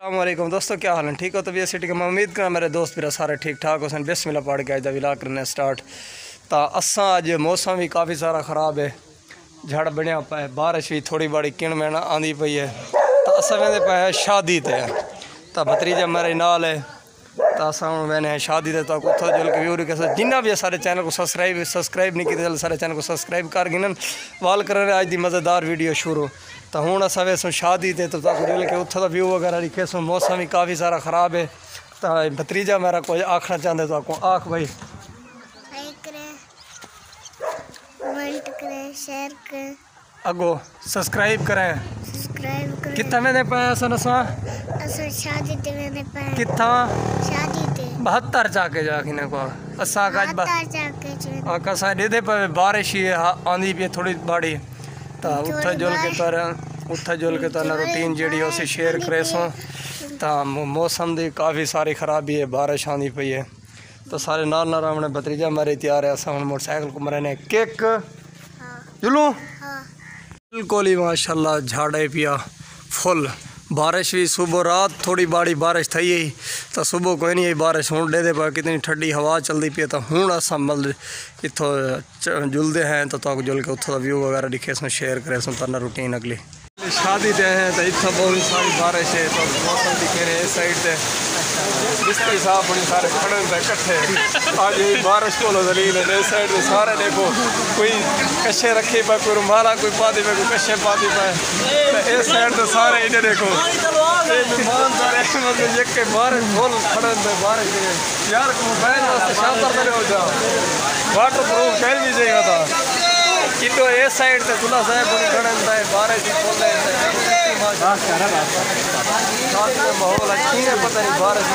अल्लाम दोस्तों, क्या हाल है? ठीक हो तो भी सिटी के मैं उम्मीद करा मेरे दोस्त मेरा सारे ठीक ठाक हो बिस्मिल्लाह पढ़ के अच्छा विला करने स्टार्ट तो असा अज मौसम भी काफ़ी सारा ख़राब है। झड़ बनया पाए बारिश भी थोड़ी बड़ी किण में आँदी पी है। तो असा कहते पाए शादी तो। भतरीजा मेरे नाल है। तो अस मैंने शादी ते तो उतो जुल के व्यू के जिन्ना भी सारे चैनल को सब्सक्राइब सब्सक्राइब नहीं किए सारे चैनल को सब्सक्राइब कर गिनन वाल कर अज की मज़ेदार वीडियो शुरू। तो हूँ अस वेसो शादी ते तो जुल के उतो का व्यू वगैरह दिखे सो मौसम भी काफ़ी सारा ख़राब है। तो भतरीजा मेरा कुछ आखना चाहते तो आपको आख भाई। अगो सब्सक्राइब करें सब्सक्राइब करें। कितना मैंने पाया सन असा असो शादी ते मैंने पाया। कितना बहत्तर चाके जाके ने को असा आज आका सा दे पे बारिश ही आंधी भी थोड़ी बाड़ी। तो उठा जुल के तर उठा जुल के तर रूटीन जेडी उसे शेयर करे सो। तो मौसम दी काफ़ी सारी खराबी है बारिश आंधी पई है। तो सारे नाल नाल हमने भतीजा मारे तैयार है असा मोटरसाइकिल को मरे ने केक हाँ। जुलू? हाँ। बिल्कुल ही माशाल्लाह झाड़े पिया फुल। बारिश भी सुबह रात थोड़ी बाड़ी बारिश थी गई तो सुबह कोई नहीं आई, बारिश हूँ डेदे पा कितनी ठंडी हवा चलती पी तो हूँ अस मतलब इतों जुलते हैं तो तक जुल के उतों का व्यू वगैरह दिखे सो शेयर करे सो तरना रूटीन अगली। शादी ते हैं तो इतना बहुत सारी बारिश है तो मौसम दिखे रहे इस साइड से बिस्तर साहब बड़ी सारे खड़े होते इकट्ठे। आज ये बारिश को दलील है, इस साइड से सारे देखो। कोई कशे रखे पे कोई रुमाला कोई पादी पे कोई कशे पादी पे तो इस साइड से सारे इधर देखो। ये मेहमान सारे मतलब एक के बारिश फुल खड़े होते बारिश में यार मोबाइल वास्ते शानदार करे हो जाओ वाटर प्रूफ कह भी चाहिए था कितो ए साइड से खुला साहब बड़ी खड़े होता है बारिश फुल है माहौल अच्छी है पता नहीं बारिश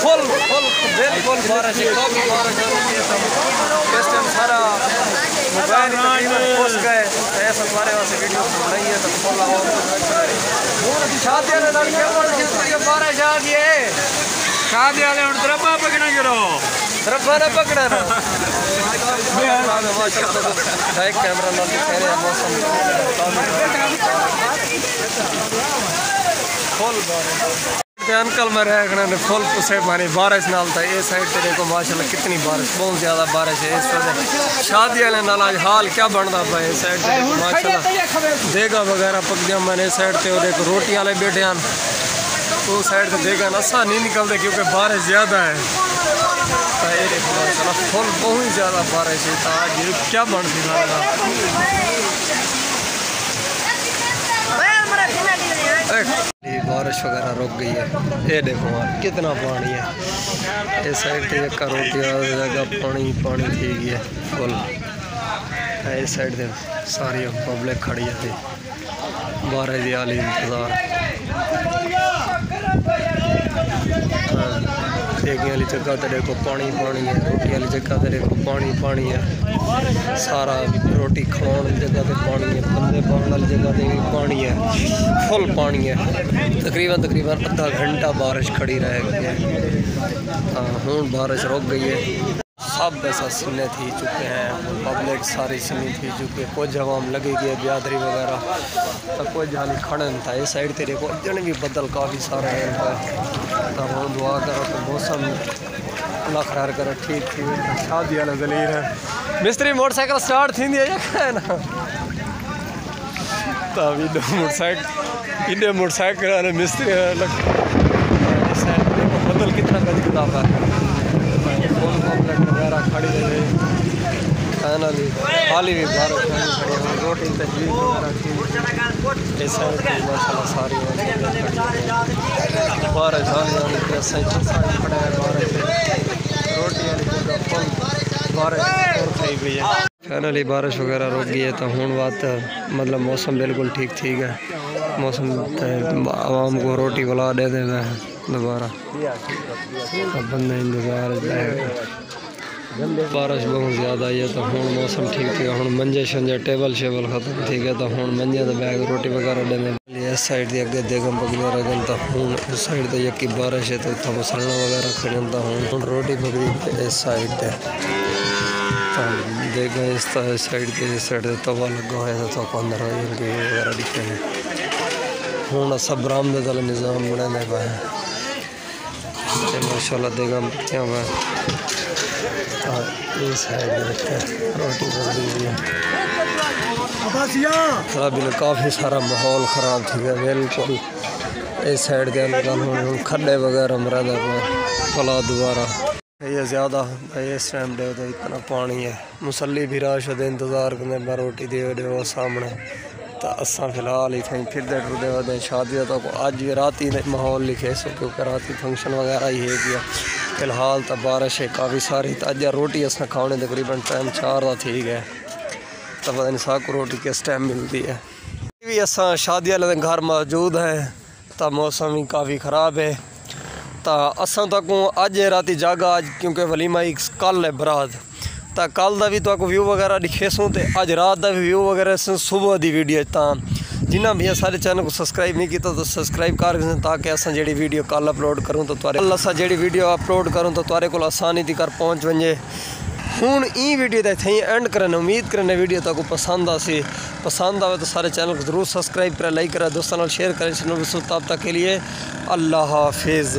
फुल फुल बिल्कुल बारिश बारिश रही सारा मोबाइल फंस गए ऐसा हमारे वास्ते वीडियो बनाई है तो फुल शादी वाले लड़के बारिश आ गई है शादी वाले हूँ द्रबा पकड़ा करो रब्बा ने पकड़ा एक कैमरा नाल दिखा रहे मौसम फुल अंकल मेरे खड़े ने फुल पुसे पानी बारिश नाल था ये साइड ते देखो माशाल्लाह कितनी बारिश बहुत ज़्यादा बारिश है इस वजह शादी वाले नाल आज हाल क्या बनता पाए इस साइड ते देखो माशाल्लाह देगा वगैरह पक गया मैंने साइड ते और देखो रोटी वाले बैठे हैं तो साइड से देगा नशा नहीं निकलते क्योंकि बारिश ज़्यादा है ये फुल बहुत ज़्यादा बारिश है क्या बनती है बारिश। वगैरह रुक गई है ये देखो कितना पानी है इस साइड पे एक रोटी जगह पानी पानी थी गई है फुल इस साइड से सारी पब्लिक खड़ी है बारिश की हाली इंतज़ार देगी वाली जगह तो देखो, पानी पानी है रोटी वाली जगह तो देखो, पानी पानी है। सारा रोटी खाने वाली जगह तो पानी है, बंदे पाने वाली जगह तो पानी है, फुल पानी है। तकरीबन तकरीबन आधा घंटा बारिश खड़ी रहेगी हाँ। हूँ बारिश रुक गई है। सब ऐसा सुनने थी चुके हैं पब्लिक सारी सुनी थी चुके कुछ आवाम लगेगी बियादरी वगैरह। तो कुछ हाली खड़न था, इस साइड तेरे को अजन भी बदल काफ़ी सारे हैं। तो हम दुआ करो तो मौसम अल्लाह खैर करो, ठीक थी। शादी वाला दलील है। मिस्त्री, मोटरसाइकिल स्टार्ट थी ना। मोटरसाइकिल, इन्हें मोटरसाइकिल मिस्त्री बदल कितना गज किताब है। फुल पब्लिक वगैरह फाइनली हाली भी हैं रोटी तजवीज़ माशाल्लाह सारी खड़े हैं रोटी है फाइनली बारिश वगैरह रुक गई है तो हूँ बात मतलब मौसम बिल्कुल ठीक ठीक है मौसम आवाम को रोटी बुला दे देगा दोबारा। बंदा इंतज़ार बारिश बहुत ज़्यादा आई है तो हूँ मौसम ठीक है। हूँ मंजे शंजे टेबल शेबल खत्म ठीक है तो हूँ मंजे तो बैग रोटी वगैरह डे इस साइड की अगर देगम वगैरह गन तो हूँ उस साइड तो यकी बारिश है तो इतना मसाला वगैरह खड़न तो हूँ रोटी पकड़ी इस साइड पे तो देगा इस साइड के इस साइड तवा लगा हुआ है तो अंदर वगैरह दिखे हूँ सब ब्राह्मण निज़ाम बनाने का है ये माशाल्लाह देगा क्या हुआ और ये साइड में रोटी बन रही है खराबी काफ़ी सारा माहौल ख़राब थी गया बिल्कुल इस साइड के अंदर हूँ खड्डे वगैरह मरा पला दोबारा ये ज़्यादा भाई इस टाइम दे इतना पानी है मुसली भी राश इंतज़ार करें रोटी दे सामने तो असा फ़िलहाल इतने फिरते टुरते शादी का तो अज रात ही माहौल लिखे सो क्योंकि रात फ़ंक्शन वगैरह ही है गया फ़िलहाल तो बारिश है, काफ़ी सारी तो अज रोटी असा खाने तकरीबन टाइम चार का थी गया। तो पता नहीं साकू रोटी किस टाइम मिलती है। भी असा शादी वाले घर मौजूद है तो मौसम भी काफ़ी ख़राब है। तो असा तक अज राती जागा अज क्योंकि वलीमा ही कल है बरात। तो कल का भी तो व्यू वगैरह दिखे सूँ तो अज रात का भी व्यू वगैरह सूँ सुबह की वीडियो तो जिन्हें भी सारे चैनल को सब्सक्राइब नहीं किया तो सब्सक्राइब कर दें ताकि असा जी वीडियो कल अपलोड करूँ तो तुरे कल असा जी वीडियो अपलोड करूँ तो तुरे को आसानी थी कर पहुँच वजे हूँ ई वीडियो तो इतने एंड करने उम्मीद करने वीडियो तक पसंद आसी पसंद आवे तो सारे चैनल को ज़रूर सब्सक्राइब करें लाइक करें दोस्तों शेयर करें चैनल तब तक के लिए अल्लाह हाफिज़